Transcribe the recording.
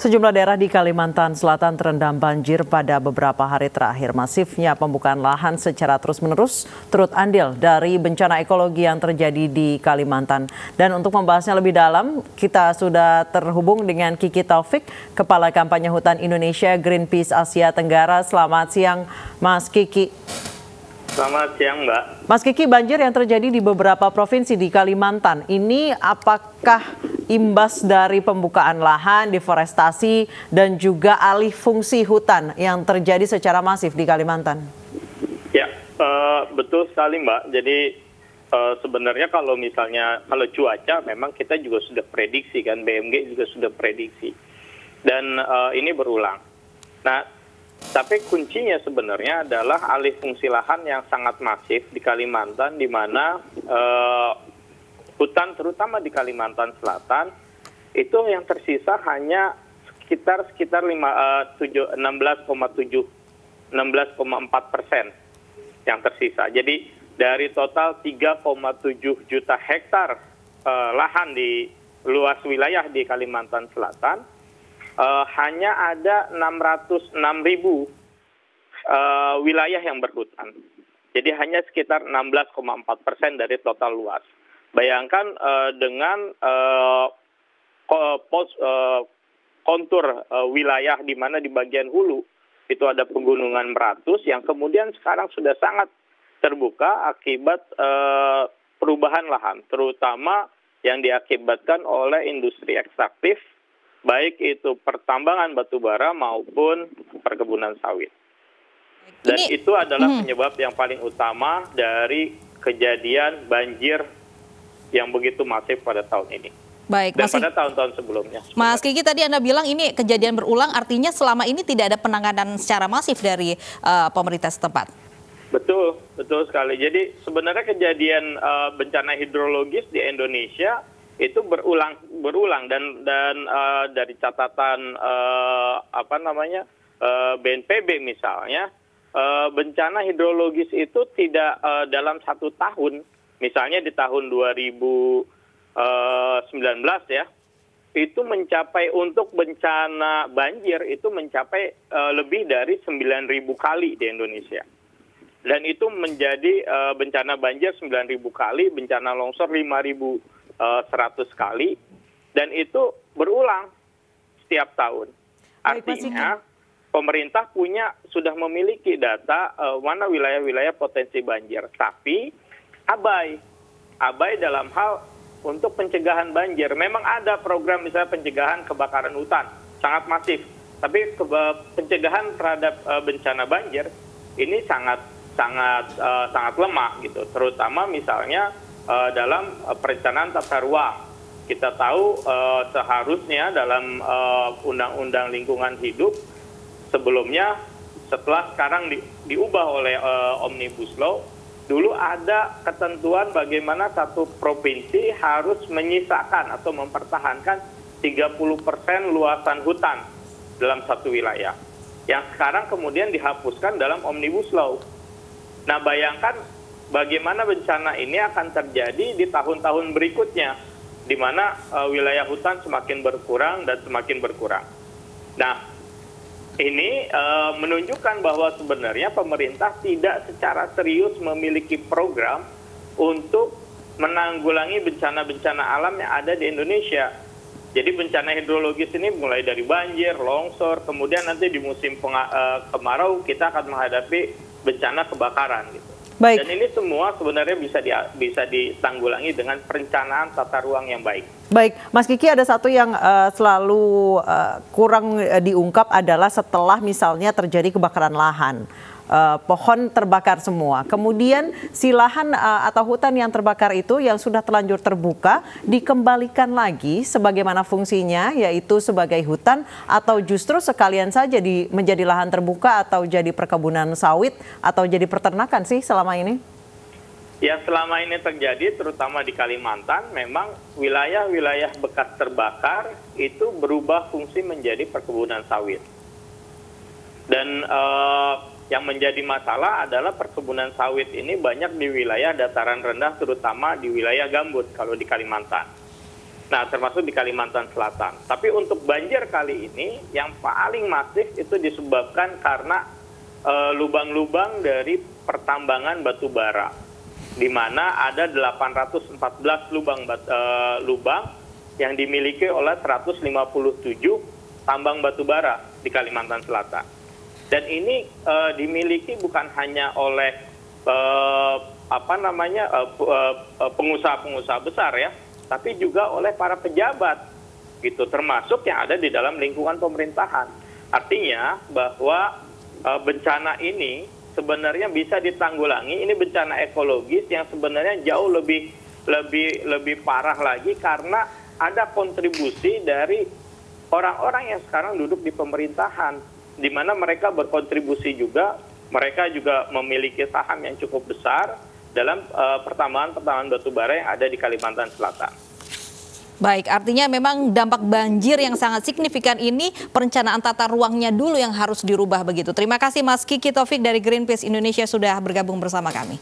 Sejumlah daerah di Kalimantan Selatan terendam banjir pada beberapa hari terakhir. Masifnya pembukaan lahan secara terus-menerus turut andil dari bencana ekologi yang terjadi di Kalimantan. Dan untuk membahasnya lebih dalam, kita sudah terhubung dengan Kiki Taufik, Kepala Kampanye Hutan Indonesia Greenpeace Asia Tenggara. Selamat siang, Mas Kiki. Selamat siang, Mbak. Mas Kiki, banjir yang terjadi di beberapa provinsi di Kalimantan, ini apakah imbas dari pembukaan lahan, deforestasi, dan juga alih fungsi hutan yang terjadi secara masif di Kalimantan? Ya, uh, betul sekali, Mbak. Jadi uh, sebenarnya kalau misalnya kalau cuaca, memang kita juga sudah prediksi kan, BMG juga sudah prediksi, dan uh, ini berulang. Nah, tapi kuncinya sebenarnya adalah alih fungsi lahan yang sangat masif di Kalimantan, di mana uh, hutan terutama di Kalimantan Selatan itu yang tersisa hanya sekitar sekitar uh, 16,7 16,4 persen yang tersisa. Jadi dari total 3,7 juta hektar uh, lahan di luas wilayah di Kalimantan Selatan, uh, hanya ada 606 ribu uh, wilayah yang berhutan. Jadi hanya sekitar 16,4 persen dari total luas. Bayangkan uh, dengan uh, pos, uh, kontur uh, wilayah di mana di bagian hulu itu ada pegunungan Meratus yang kemudian sekarang sudah sangat terbuka akibat uh, perubahan lahan, terutama yang diakibatkan oleh industri ekstraktif baik itu pertambangan batu bara maupun perkebunan sawit. Dan Ini, itu adalah hmm. penyebab yang paling utama dari kejadian banjir yang begitu masif pada tahun ini. Baik, Dan Mas pada tahun-tahun sebelumnya. Mas Kiki tadi Anda bilang ini kejadian berulang artinya selama ini tidak ada penanganan secara masif dari uh, pemerintah setempat. Betul, betul sekali. Jadi sebenarnya kejadian uh, bencana hidrologis di Indonesia itu berulang berulang dan dan uh, dari catatan uh, apa namanya uh, BNPB misalnya uh, bencana hidrologis itu tidak uh, dalam satu tahun misalnya di tahun 2019 ya itu mencapai untuk bencana banjir itu mencapai uh, lebih dari 9.000 kali di Indonesia. Dan itu menjadi uh, bencana banjir 9.000 kali bencana longsor 5.000 100 eh, kali dan itu berulang setiap tahun. Artinya pemerintah punya sudah memiliki data uh, mana wilayah-wilayah potensi banjir, tapi abai, abai dalam hal untuk pencegahan banjir. Memang ada program misalnya pencegahan kebakaran hutan sangat masif, tapi pencegahan terhadap uh, bencana banjir ini sangat sangat uh, sangat lemah gitu, terutama misalnya uh, dalam perencanaan tata ruang. Kita tahu seharusnya dalam undang-undang lingkungan hidup sebelumnya setelah sekarang di, diubah oleh omnibus law, dulu ada ketentuan bagaimana satu provinsi harus menyisakan atau mempertahankan 30 persen luasan hutan dalam satu wilayah. Yang sekarang kemudian dihapuskan dalam omnibus law. Nah bayangkan bagaimana bencana ini akan terjadi di tahun-tahun berikutnya, di mana uh, wilayah hutan semakin berkurang dan semakin berkurang. Nah, ini uh, menunjukkan bahwa sebenarnya pemerintah tidak secara serius memiliki program untuk menanggulangi bencana-bencana alam yang ada di Indonesia. Jadi bencana hidrologis ini mulai dari banjir, longsor, kemudian nanti di musim uh, kemarau kita akan menghadapi bencana kebakaran gitu. Baik. Dan ini semua sebenarnya bisa di, bisa ditanggulangi dengan perencanaan tata ruang yang baik. Baik, Mas Kiki ada satu yang uh, selalu uh, kurang uh, diungkap adalah setelah misalnya terjadi kebakaran lahan uh, pohon terbakar semua. Kemudian si lahan uh, atau hutan yang terbakar itu yang sudah terlanjur terbuka dikembalikan lagi sebagaimana fungsinya yaitu sebagai hutan atau justru sekalian saja di, menjadi lahan terbuka atau jadi perkebunan sawit atau jadi peternakan sih selama ini? Ya selama ini terjadi terutama di Kalimantan memang wilayah-wilayah bekas terbakar itu berubah fungsi menjadi perkebunan sawit. Dan uh, yang menjadi masalah adalah perkebunan sawit ini banyak di wilayah dataran rendah terutama di wilayah gambut kalau di Kalimantan. Nah, termasuk di Kalimantan Selatan. Tapi untuk banjir kali ini yang paling masif itu disebabkan karena uh, lubang-lubang dari pertambangan batu bara, di mana ada 814 lubang uh, lubang yang dimiliki oleh 157 tambang batu bara di Kalimantan Selatan. Dan ini uh, dimiliki bukan hanya oleh uh, apa namanya pengusaha-pengusaha besar ya, tapi juga oleh para pejabat gitu termasuk yang ada di dalam lingkungan pemerintahan. Artinya bahwa bencana ini sebenarnya bisa ditanggulangi. Ini bencana ekologis yang sebenarnya jauh lebih lebih lebih parah lagi karena ada kontribusi dari orang-orang yang sekarang duduk di pemerintahan di mana mereka berkontribusi juga mereka juga memiliki saham yang cukup besar dalam uh, pertambangan-pertambangan batu bara yang ada di Kalimantan Selatan. Baik, artinya memang dampak banjir yang sangat signifikan ini perencanaan tata ruangnya dulu yang harus dirubah begitu. Terima kasih Mas Kiki Taufik dari Greenpeace Indonesia sudah bergabung bersama kami.